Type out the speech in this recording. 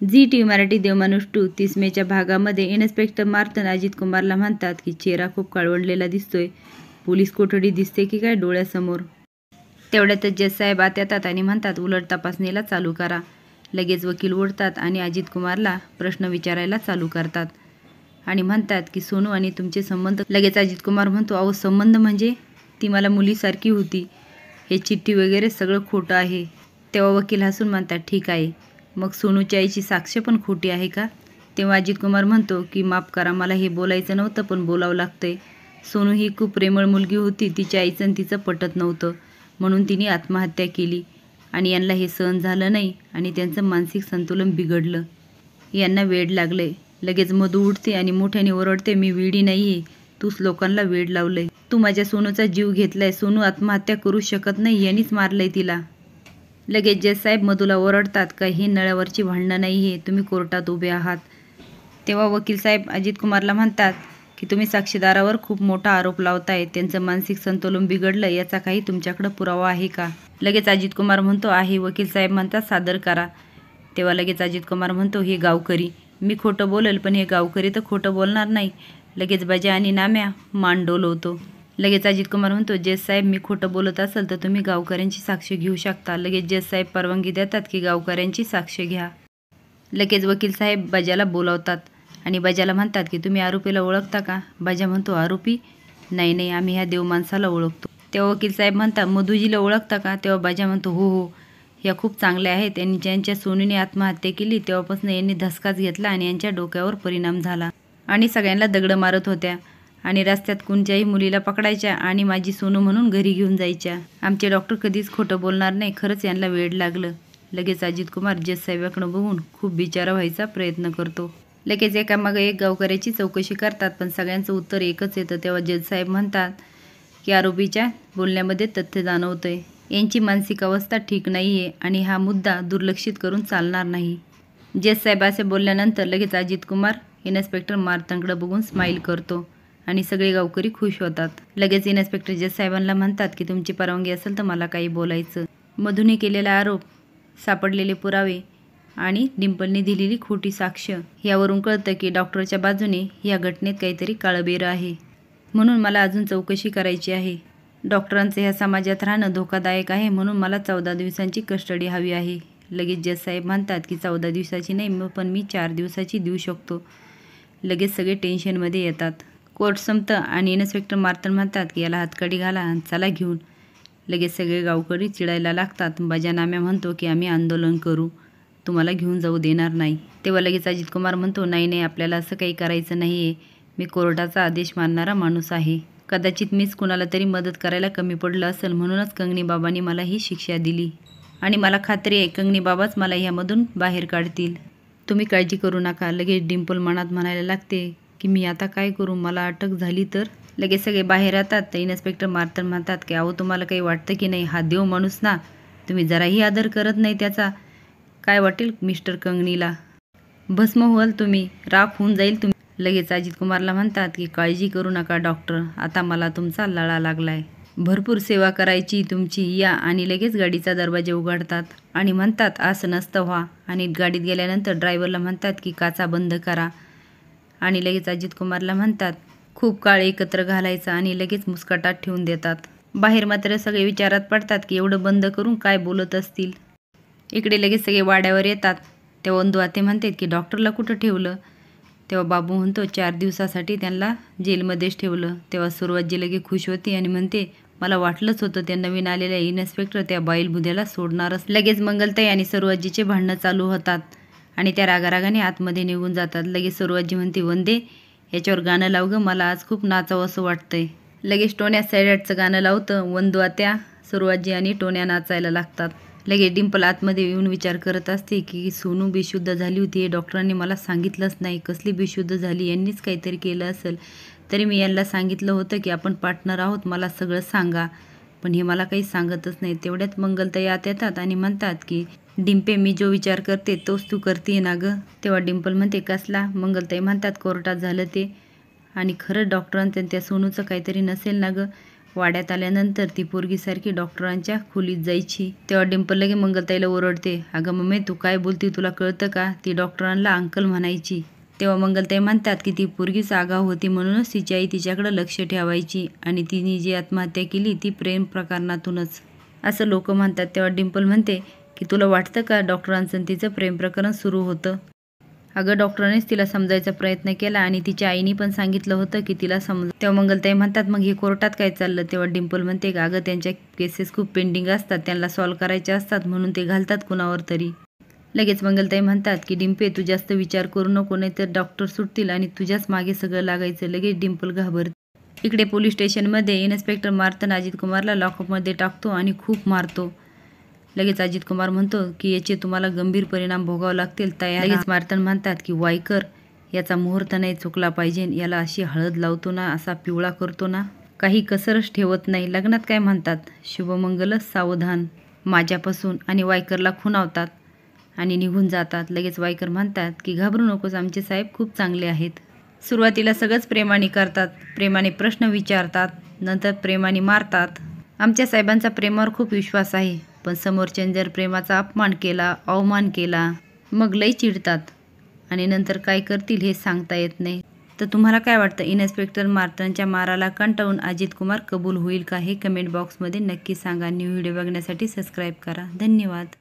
Zee T Marathi Devmanus two तीस मेच्या भागामध्ये इन्स्पेक्टर मार्तन अजित कुमारला म्हणतात की चेहरा खूप काळवंडलेला दिसतोय. पोलीस कोठडी दिसते की काय डोळ्यासमोर? तेवढ्यातच जज साहेब आत येतात आणि म्हणतात उलट तपासणीला चालू करा. लगेच वकील ओढतात आणि अजित कुमारला प्रश्न विचारायला चालू करतात. आणि म्हणतात की सोनू आणि तुमचे संबंध लगेच अजित कुमार म्हणतो अहो संबंध म्हणजे? ती मला मुलीसारखी होती. हे चिठ्ठी वगैरे सगळं खोटं आहे. तेव्हा वकील हसून म्हणतात ठीक आहे. मग सोनूच्या आईची साक्ष पण खोटी आहे का? तेव्हा अजित कुमार म्हणतो की माफ करा मला हे बोलायचं नव्हतं पण बोलावं लागतंय. सोनू ही खूप प्रेमळ मुलगी होती तिच्या आईचं आणि तिचं पटत नव्हतं. म्हणून तिने आत्महत्या केली. आणि यांना हे सहन झालं नाही आणि त्यांचं मानसिक संतुलन बिघडलं. यांना वेड लागले लगेच मधू उठते आणि मोठ्याने ओरडते मी वेडी नाही आहे तूच लोकांना वेड लावलंय. तू माझ्या सोनूचा जीव घेतलाय. सोनू आत्महत्या करू शकत नाही यांनीच मारलंय तिला. लगेच जे साहेब मधूला ओरडतात का ही नळ्यावरची भांडणं नाही आहे तुम्ही कोर्टात उभे आहात. तेव्हा वकील साहेब अजित कुमारला म्हणतात की तुम्ही साक्षीदारावर खूप मोठा आरोप लावताय त्यांचं मानसिक संतुलन बिघडलं याचा काही तुमच्याकडं पुरावा आहे का? लगेच अजित कुमार म्हणतो आहे. वकील साहेब म्हणतात सादर करा. तेव्हा लगेच अजित कुमार म्हणतो हे गावकरी मी खोटं बोलेल पण हे गावकरी तर खोटं बोलणार नाही. लगेच बजा आणि नाम्या मान डोलवतो लगेच अजित कुमार म्हणतो जेस साहेब मी खोटं बोलत असेल तर तुम्ही गावकऱ्यांची साक्ष घेऊ शकता. लगेच जेस साहेब परवानगी देतात की गावकऱ्यांची साक्ष घ्या. लगेच वकील साहेब बजाला बोलावतात आणि बजाला म्हणतात की तुम्ही आरोपीला ओळखता का? बजा म्हणतो आरोपी? नाही नाही आम्ही ह्या देव माणसाला ओळखतो. तेव्हा वकील साहेब म्हणतात मधुजीला ओळखता का? तेव्हा बजा म्हणतो हो हो या खूप चांगल्या आहेत. यांनी ज्यांच्या सोनीने आत्महत्या केली तेव्हापासून यांनी धसकाच घेतला आणि यांच्या डोक्यावर परिणाम झाला आणि सगळ्यांना दगडं मारत होत्या. आणि रस्त्यात कोणत्याही मुलीला पकडायच्या आणि माझी सोनू म्हणून घरी घेऊन जायच्या. आमचे डॉक्टर कधीच खोटं बोलणार नाही खरंच यांना वेळ लागलं. लगेच अजित कुमार जज साहेबाकडं बघून खूप बिचारा व्हायचा प्रयत्न करतो. लगेच एकामागं एक गावकऱ्याची चौकशी करतात पण सगळ्यांचं उत्तर एकच येतं. तेव्हा जज साहेब म्हणतात की आरोपीच्या बोलण्यामध्ये तथ्य जाणवतंय. यांची मानसिक अवस्था ठीक नाही आहे आणि हा मुद्दा दुर्लक्षित करून चालणार नाही. जज साहेब असे बोलल्यानंतर लगेच अजित कुमार इन्स्पेक्टर मारतांकडं बघून स्माईल करतो. आणि सगळे गावकरी खुश होतात. लगेच इन्स्पेक्टर जज साहेबांना म्हणतात की तुमची परवानगी असेल तर मला काही बोलायचं. मधूने केलेला आरोप सापडलेले पुरावे आणि डिंपलने दिलेली खोटी साक्ष यावरून कळतं की डॉक्टरच्या बाजूने या घटनेत काहीतरी काळबेरं आहे. म्हणून मला अजून चौकशी करायची आहे. डॉक्टरांचं ह्या समाजात राहणं धोकादायक आहे म्हणून मला चौदा दिवसांची कस्टडी हवी आहे. लगेच जज साहेब म्हणतात की चौदा दिवसाची नाही पण मी चार दिवसाची देऊ शकतो. लगेच सगळे टेन्शनमध्ये येतात. कोर्ट संपतं आणि इन्स्पेक्टर मार्तन म्हणतात की याला हातकडी घाला आणि चला घेऊन. लगेच सगळे गावकरी चिडायला लागतात. बजानाम्या म्हणतो की आम्ही आंदोलन करू. तुम्हाला घेऊन जाऊ देणार नाही. तेव्हा लगेच अजित कुमार म्हणतो नाही नाही आपल्याला असं काही करायचं नाही आहे मी कोर्टाचा आदेश मानणारा माणूस आहे. कदाचित मीच कुणाला तरी मदत करायला कमी पडलं असेल म्हणूनच कंगणीबाबांनी मला ही शिक्षा दिली. आणि मला खात्री आहे कंगणीबाबाच मला ह्यामधून बाहेर काढतील. तुम्ही काळजी करू नका. लगेच डिंपल मनात म्हणायला लागते की मी आता काय करू? मला अटक झाली तर? लगेच सगळे बाहेर येतात. तर इन्स्पेक्टर मारतर म्हणतात की अहो तुम्हाला काही वाटतं की नाही? हा देव माणूस ना. तुम्ही जराही आदर करत नाही त्याचा. काय वाटेल मिस्टर कंगनीला? भस्म व्हाल तुम्ही. राख होऊन जाईल तुम्ही. लगेच अजित कुमारला म्हणतात की काळजी करू नका डॉक्टर. आता मला तुमचा लळा लागलाय. भरपूर सेवा करायची तुमची. या. आणि लगेच गाडीचा दरवाजा उघडतात आणि म्हणतात असं नसतं व्हा. आणि गाडीत गेल्यानंतर ड्रायव्हरला म्हणतात की काचा बंद करा. आणि लगेच अजित कुमारला म्हणतात खूप काळ एकत्र घालायचा आणि लगेच मुस्कटात ठेवून देतात. बाहेर मात्र सगळे विचारात पडतात की एवढं बंद करून काय बोलत असतील. इकडे लगेच सगळे वाड्यावर येतात. तेव्हा वंदू म्हणतात की डॉक्टरला कुठं ठेवलं? तेव्हा बाबू म्हणतो चार दिवसासाठी त्यांना जेलमध्येच ठेवलं. तेव्हा सुरुवातजी लगे खुश होती आणि म्हणते मला वाटलंच होतं त्या नवीन आलेल्या इन्स्पेक्टर त्या बाईल बुद्याला सोडणारच. लगेच मंगलताई आणि सुरुवातजीचे भांडणं चालू होतात. आणि त्या रागारागाने आतमध्ये निघून जातात. लगेच सुरुवातजी म्हणते वंदे याच्यावर गाणं लाव गं मला आज खूप नाचावं असं वाटतंय. लगेच टोन्या सैराटचं गाणं लावतं. वंदू आत्या सुरुवातजी आणि टोन्या नाचायला लागतात. लगेच डिंपल आतमध्ये येऊन विचार करत असते की सोनू बेशुद्ध झाली होती. हे डॉक्टरांनी मला सांगितलंच नाही. कसली बेशुद्ध झाली? यांनीच काहीतरी केलं असेल. तरी मी यांना सांगितलं होतं की आपण पार्टनर आहोत. मला सगळं सांगा. पण हे मला काही सांगतच नाही. तेवढ्यात मंगलताई आत येतात आणि म्हणतात की डिंपे मी जो विचार करते तोच तू करते ना गं? तेव्हा डिंपल म्हणते कसला? मंगलताई म्हणतात कोर्टात झालं ते. आणि खरंच डॉक्टरांचं त्या सोनूचं काहीतरी नसेल ना गं? वाड्यात आल्यानंतर ती पोरगीसारखी डॉक्टरांच्या खोलीत जायची. तेव्हा डिंपल लगे मंगलताईला ओरडते अगं मम्मी तू काय बोलती? तुला कळतं का? ती डॉक्टरांना अंकल म्हणायची. तेव्हा मंगलताई म्हणतात की ती पोरगीच आगाव होती म्हणूनच तिची आई तिच्याकडं लक्ष ठेवायची आणि तिने जी आत्महत्या केली ती प्रेम प्रकरणातूनच. असं लोक म्हणतात. तेव्हा डिम्पल म्हणते की तुला वाटतं का डॉक्टरांचं तिचं प्रेम प्रकरण सुरू होतं? अगं डॉक्टरांनीच तिला समजायचा प्रयत्न केला आणि तिच्या आईने पण सांगितलं होतं की तिला समज तेव्हा मंगलताई म्हणतात मग हे कोर्टात काय चाललं? तेव्हा डिंपल म्हणते का अगं त्यांच्या केसेस खूप पेंडिंग असतात. त्यांना सॉल्व्ह करायच्या असतात म्हणून ते घालतात कुणावर तरी. लगेच मंगलताई म्हणतात की डिंपे तू जास्त विचार करू नको नाही तर डॉक्टर सुटतील आणि तुझ्याच मागे सगळं लागायचं लगेच डिंपल घाबरते. इकडे पोलीस स्टेशनमध्ये इन्स्पेक्टर मारतन अजित कुमारला लॉकअपमध्ये टाकतो आणि खूप मारतो. लगेच अजित कुमार म्हणतो की याचे तुम्हाला गंभीर परिणाम भोगावे लागतील तयार लगेच मारतन म्हणतात की वायकर याचा मुहूर्त नाही चुकला पाहिजे याला अशी हळद लावतो ना असा पिवळा करतो ना काही कसरच ठेवत नाही. लग्नात काय म्हणतात? शुभमंगल सावधान माझ्यापासून आणि वायकरला खुणावतात आणि निघून जातात. लगेच वायकर म्हणतात की घाबरू नकोस आमचे साहेब खूप चांगले आहेत. सुरुवातीला सगळंच प्रेमाने करतात. प्रेमाने प्रश्न विचारतात. नंतर प्रेमाने मारतात. आमच्या साहेबांचा प्रेमावर खूप विश्वास आहे. पण समोरच्याने जर प्रेमाचा अपमान केला अवमान केला मग लई चिडतात. आणि नंतर काय करतील हे सांगता येत नाही. तर तुम्हाला काय वाटतं? इन्स्पेक्टर मार्तनच्या माराला कंटाळून अजित कुमार कबूल होईल का? हे कमेंट बॉक्समध्ये नक्की सांगा. न्यू व्हिडिओ बघण्यासाठी सबस्क्राईब करा. धन्यवाद.